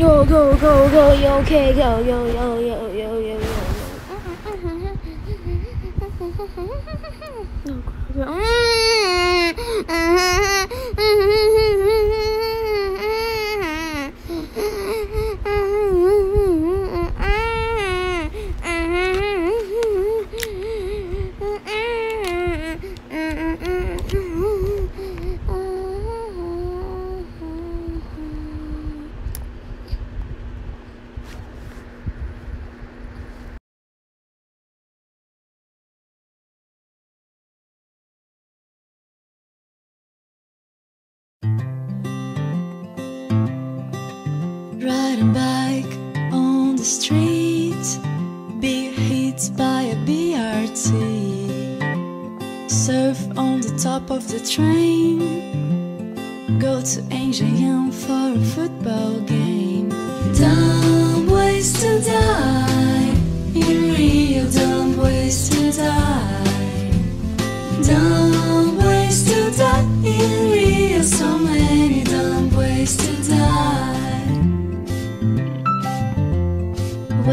Go go go go yo okay go yo yo yo yo yo yo. Riding bike on the street, be hit by a BRT. Surf on the top of the train, go to Engenhão for a football game.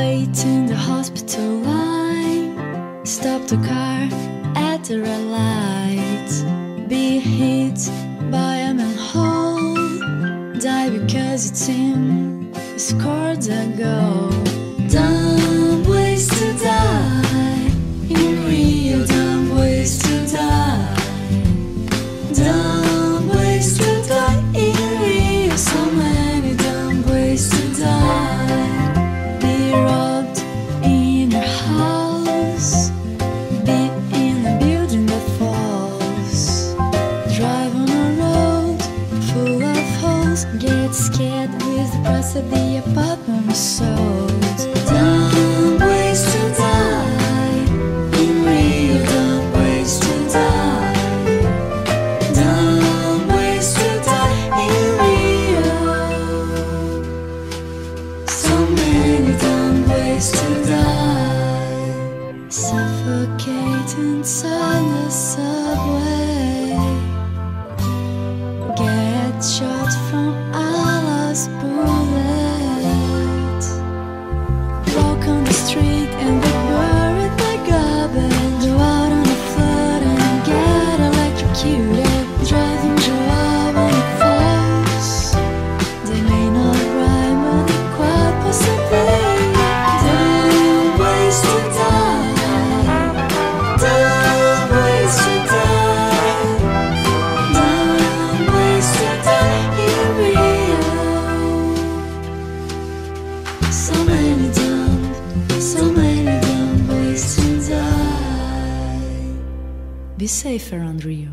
Wait in the hospital line. Stop the car at the red light. Be hit by a manhole. Die because your team scored a goal. Price of the apartment sold. Dumb ways to die, in dumb ways to die. Dumb ways to die in. So many dumb ways to die. The subway. Be safe around Rio